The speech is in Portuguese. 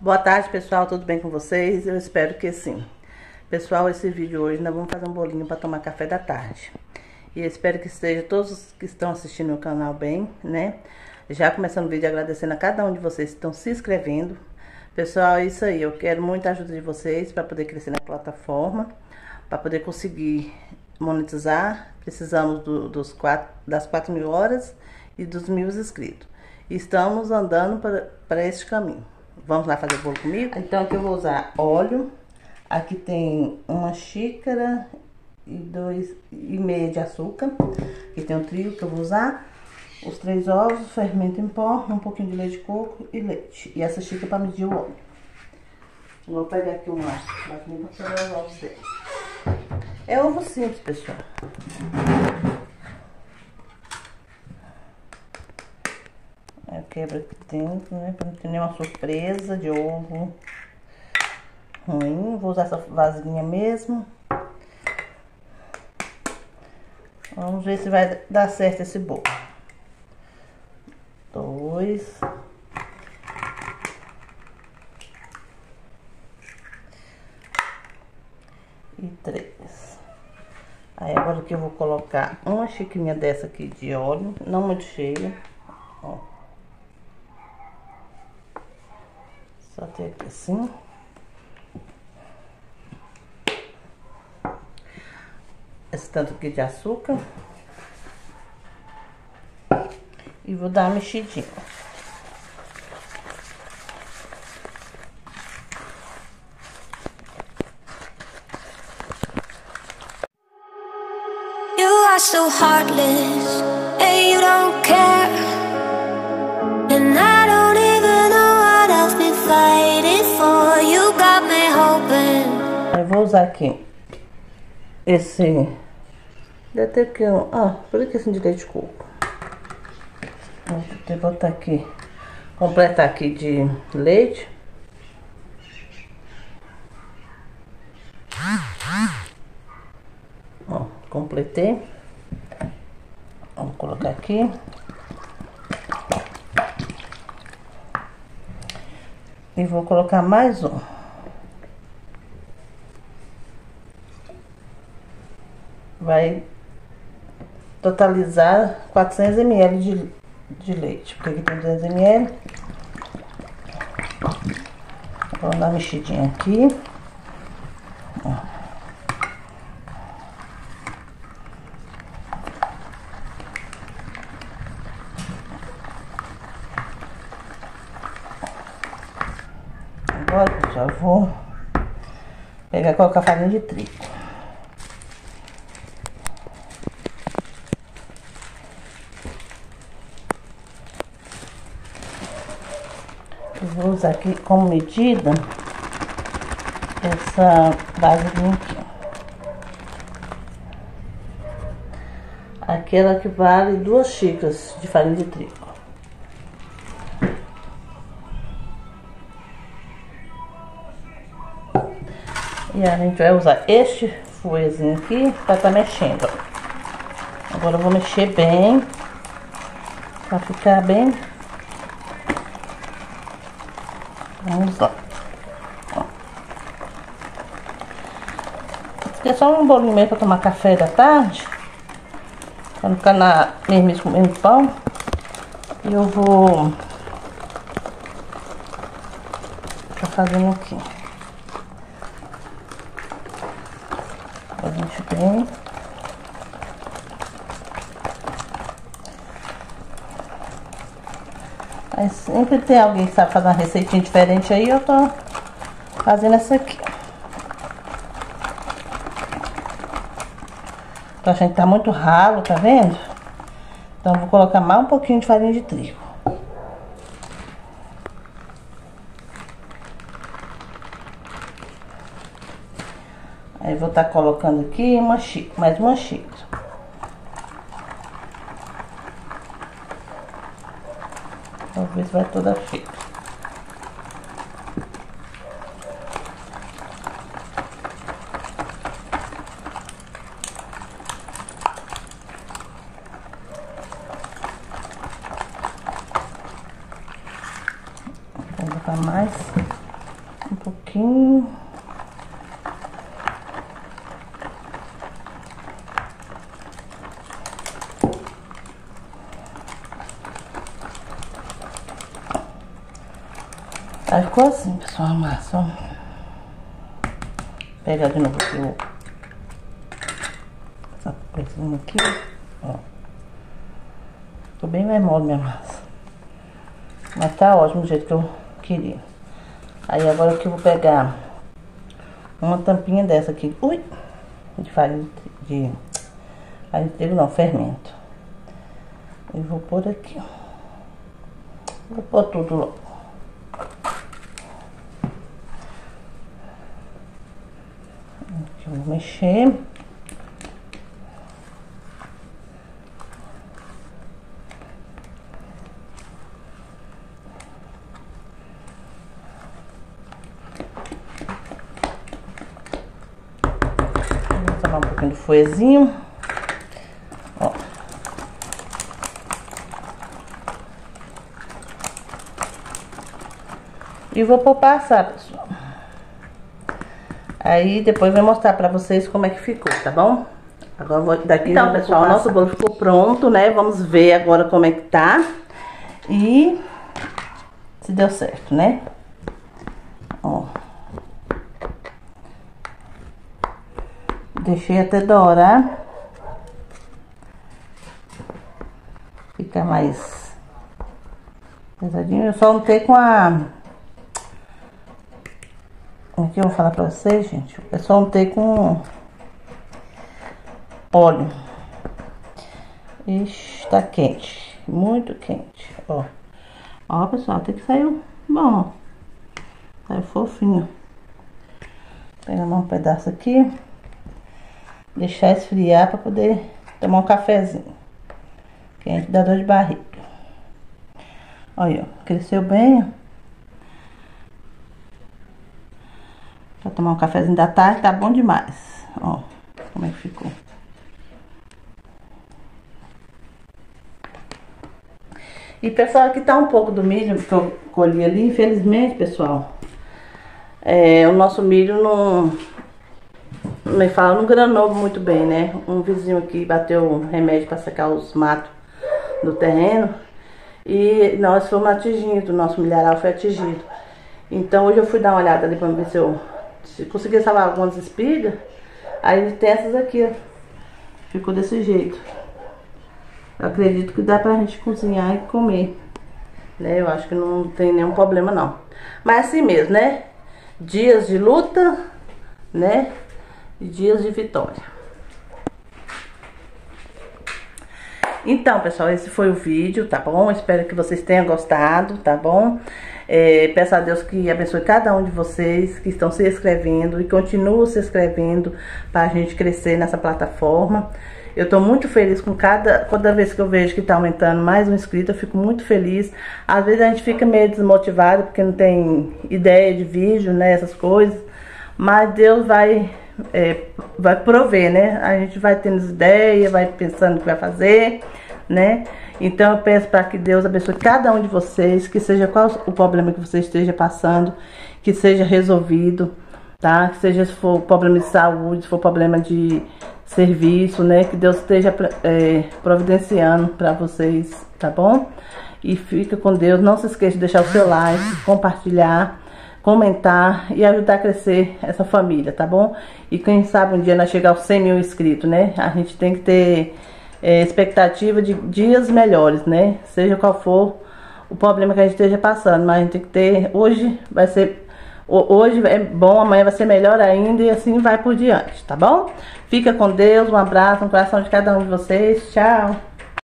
Boa tarde, pessoal. Tudo bem com vocês? Eu espero que sim. Pessoal, esse vídeo hoje nós vamos fazer um bolinho para tomar café da tarde. E eu espero que esteja todos que estão assistindo o canal bem, né? Já começando o vídeo agradecendo a cada um de vocês que estão se inscrevendo. Pessoal, é isso aí. Eu quero muita ajuda de vocês para poder crescer na plataforma, para poder conseguir monetizar. Precisamos do, dos quatro, das 4 mil horas e dos mil inscritos. Estamos andando para, para este caminho. Vamos lá fazer o bolo comigo? Então aqui eu vou usar óleo. Aqui tem uma xícara e dois e meia de açúcar. Aqui tem o trigo que eu vou usar. Os três ovos, fermento em pó, um pouquinho de leite de coco e leite. E essa xícara para medir o óleo. Vou pegar aqui os ovos dele. É ovo simples, pessoal. Eu quebro aqui dentro, né? Pra não ter nenhuma surpresa de ovo ruim. Vou usar essa vasilhinha mesmo. Vamos ver se vai dar certo esse bolo. Dois. E três. Aí agora que eu vou colocar uma xicrinha dessa aqui de óleo, não muito cheia, Só ter aqui assim. Esse tanto aqui de açúcar. E vou dar uma mexidinha. So heartless, vou usar aqui esse. Ter que um. Ah, por que assim de leite de coco? Vou ter que botar aqui. Completar aqui de leite. Ó, completei. Vamos colocar aqui. E vou colocar mais um. Vai totalizar 400 ml de, de leite. Porque aqui tem 200 ml. Vou dar uma mexidinha aqui. Agora já vou pegar colocar farinha de trigo. Vou usar aqui como medida essa vasilhinha aqui. Aquela que vale duas xícaras de farinha de trigo. E a gente vai usar este fuezinho aqui para tá mexendo. Agora eu vou mexer bem, para ficar bem. Vamos lá. Ó. Aqui é só um bolinho mesmo para tomar café da tarde. Para não ficar na mesmo comendo pão. E eu vou tá fazendo aqui. A gente bem. Aí sempre tem alguém que sabe fazer uma receitinha diferente aí, eu tô fazendo essa aqui. Tô achando que tá muito ralo, tá vendo? Então vou colocar mais um pouquinho de farinha de trigo. Aí vou estar tá colocando aqui uma xícara, mais uma xícara. Se vai toda a xícara. Vou botar mais. Um pouquinho. Aí ficou assim, pessoal, a massa, ó. Pegar de novo aqui o... Essa coisinha aqui, ó. Ficou bem mais mole minha massa. Mas tá ótimo do jeito que eu queria. Aí agora que eu vou pegar uma tampinha dessa aqui. Ui! De farinha de... Farinha de trigo não, fermento. E vou pôr aqui. Vou pôr tudo logo. Vou mexer. Vou tomar um pouquinho do foezinho. Ó. E vou pôr passar, pessoal. Aí depois vou mostrar pra vocês como é que ficou, tá bom? Agora vou daqui, então, pessoal, o nosso bolo ficou pronto, né? Vamos ver agora como é que tá. E se deu certo, né? Deixei até dourar. Fica mais pesadinho. Eu só untei com a Aqui eu vou falar pra vocês, gente. Eu só untei com óleo. Ixi, tá quente. Muito quente, ó. Ó, pessoal, tem que sair bom, ó. Saiu fofinho. Pegar um pedaço aqui. Deixar esfriar pra poder tomar um cafezinho. Quente dá dor de barriga. Olha. Cresceu bem, ó. Pra tomar um cafezinho da tarde, tá bom demais. Ó, como é que ficou. E, pessoal, aqui tá um pouco do milho que eu colhi ali. Infelizmente, pessoal, é, o nosso milho não... Me fala, não granou muito bem, né? Um vizinho aqui bateu remédio para secar os matos do terreno. E nós fomos atingidos, nosso milharal foi atingido. Então hoje eu fui dar uma olhada ali pra ver se eu se conseguir salvar algumas espigas, aí tem essas aqui, ó. Ficou desse jeito. Eu acredito que dá pra gente cozinhar e comer. Né? Eu acho que não tem nenhum problema não. Mas assim mesmo, né? Dias de luta, né? E dias de vitória. Então, pessoal, esse foi o vídeo, tá bom? Espero que vocês tenham gostado, tá bom? É, peço a Deus que abençoe cada um de vocês que estão se inscrevendo e continuam se inscrevendo para a gente crescer nessa plataforma. Eu estou muito feliz com cada, cada vez que eu vejo que está aumentando mais um inscrito, eu fico muito feliz. Às vezes a gente fica meio desmotivado porque não tem ideia de vídeo, né, essas coisas. Mas Deus vai, é, vai prover, né? A gente vai tendo ideia, vai pensando o que vai fazer, né? Então eu peço para que Deus abençoe cada um de vocês, que seja qual o problema que você esteja passando, que seja resolvido, tá? Que seja se for problema de saúde, se for problema de serviço, né? Que Deus esteja é, providenciando para vocês, tá bom? E fica com Deus. Não se esqueça de deixar o seu like, compartilhar, comentar e ajudar a crescer essa família, tá bom? E quem sabe um dia nós chegar aos 100 mil inscritos, né? A gente tem que ter é, expectativa de dias melhores, né? Seja qual for o problema que a gente esteja passando, mas a gente tem que ter, hoje vai ser, hoje é bom, amanhã vai ser melhor ainda e assim vai por diante, tá bom? Fica com Deus, um abraço, um coração de cada um de vocês, tchau!